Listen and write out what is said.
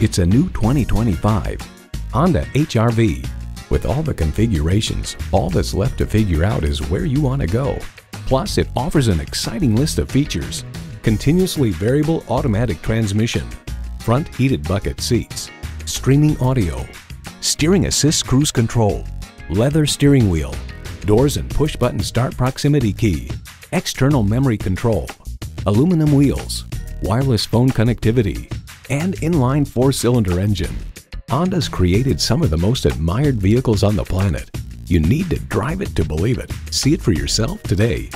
It's a new 2025 Honda HRV. With all the configurations, all that's left to figure out is where you want to go. Plus, it offers an exciting list of features. Continuously variable automatic transmission, front heated bucket seats, streaming audio, steering assist cruise control, leather steering wheel, doors and push button start proximity key, external memory control, aluminum wheels, wireless phone connectivity, and inline four-cylinder engine. Honda's created some of the most admired vehicles on the planet. You need to drive it to believe it. See it for yourself today.